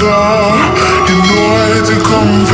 you know I had to come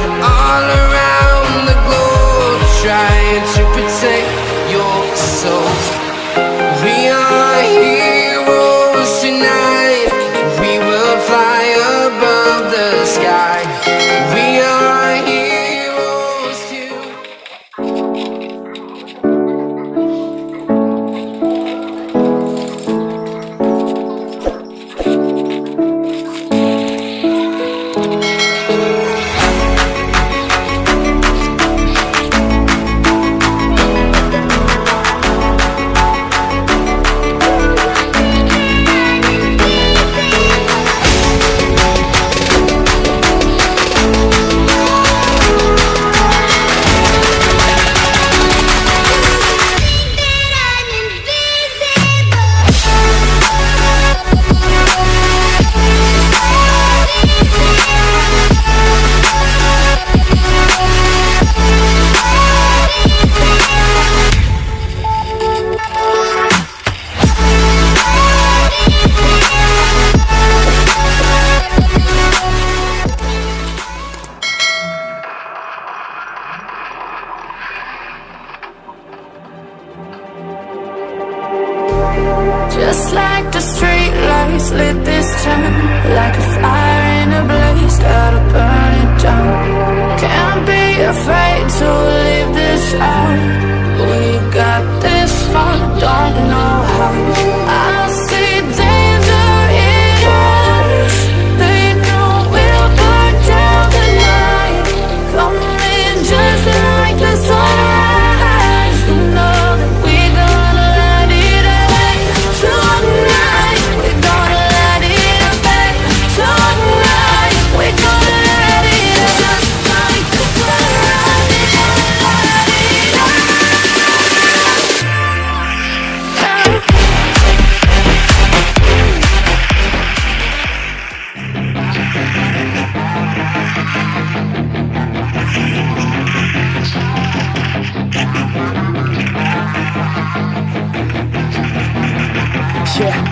Just like the street lights lit this town Like a fire in a blaze, gotta burn it down